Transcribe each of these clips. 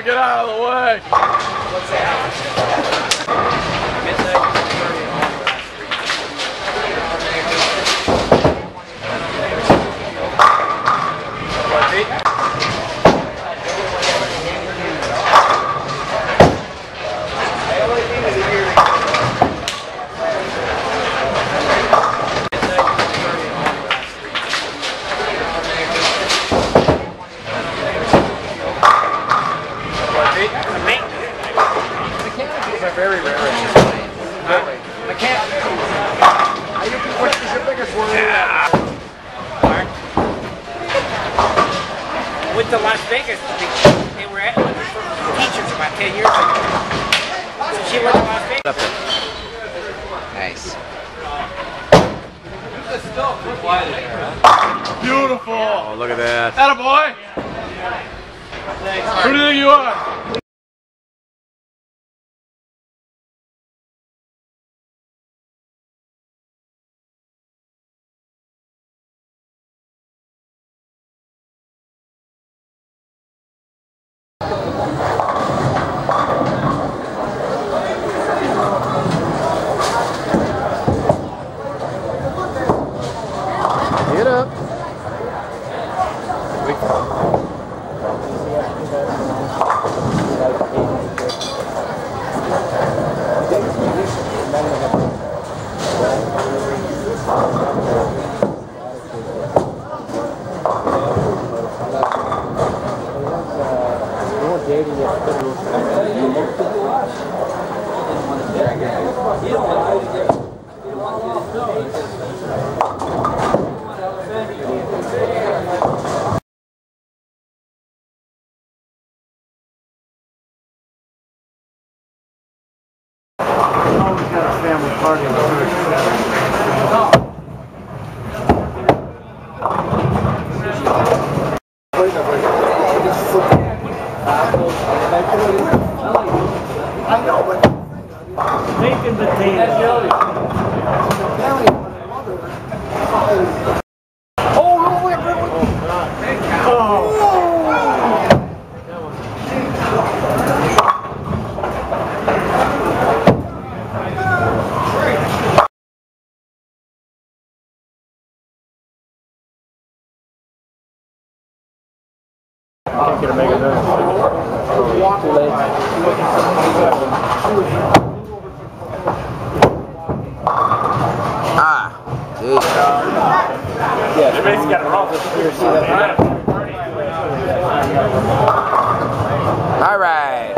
out of the way. Mechanicals are very rare in this lane. Really. Mechanicals. I think which is your biggest worry? Went to Las Vegas. They, they were at, looking teachers about 10 years ago. So she went to Las Vegas. Nice. Beautiful. Oh, look at that. Attaboy. Who do you think you are? Ah, dude. All right.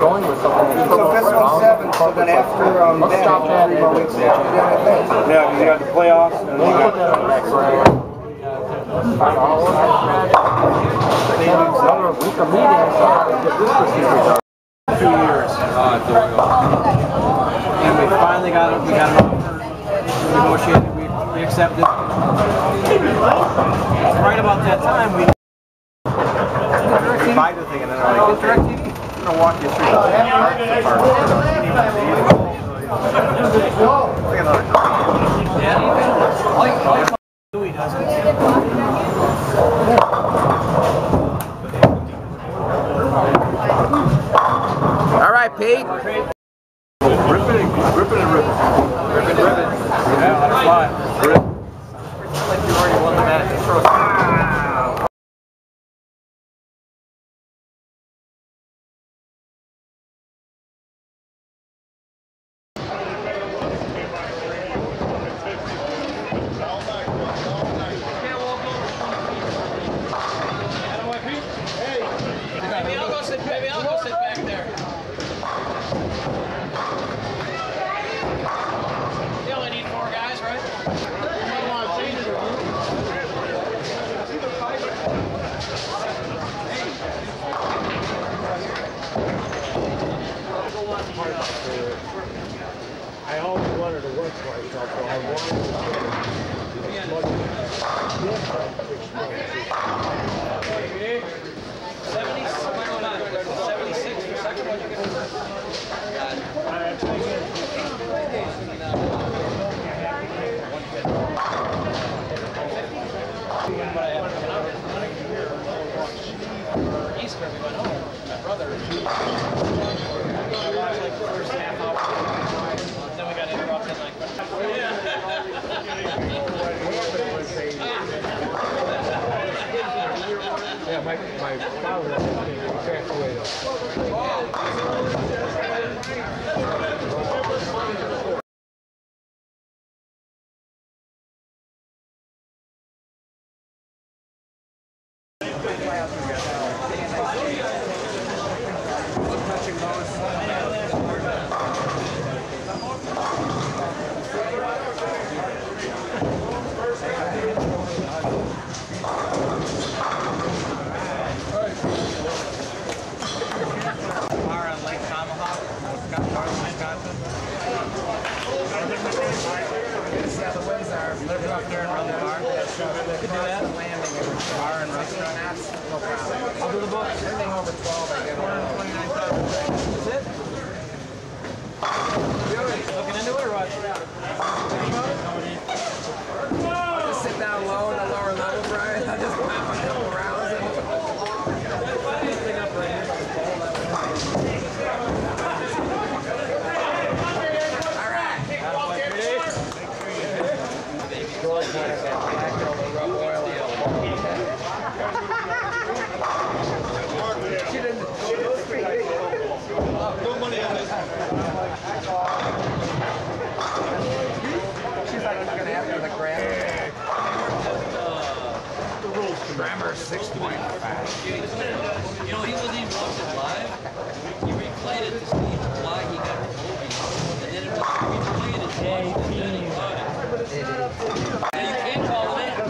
Going with something. So this one's seven, so then after, um, Let's that, stop that. three more weeks after that, Yeah, you got the playoffs and then you got that on next round. Another week of meetings, so how to get this procedure done. two years. And we finally got it, we got an offer, we negotiated, we, we accepted. Right about that time, we buy the thing and then I'm like, get DirecTV. I'm gonna walk you through the parts, the parts. Like another three. Yeah. Louis doesn't. All right, Pete. Ripping and ripping and ripping. Yeah, let it fly. Rip. Like you already won the match. place oh, my brother. I watched like the first half hour, then we got interrupted like. yeah, my, my father evacuated. Wisconsin. Yeah, the winds are. Live up there and run the bar. Could do that. Landing Bar and restaurant. No problem. I'll do the. Anything over 12, I get on. That's it? Looking into it or what? I'll just sit down low in the lower level, Brian. I'll just lap a couple rounds. And... All right. George has that black over rub oil on. She didn't. She's like looking after the grammar. Grammar 6.5. You know, he wasn't even watching live. He replayed it to see why he got the movie. And then it was replayed and watched and then he caught it. Yeah, you can't call it in.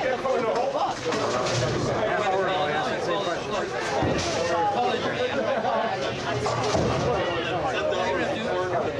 Can call it out and call it, it your.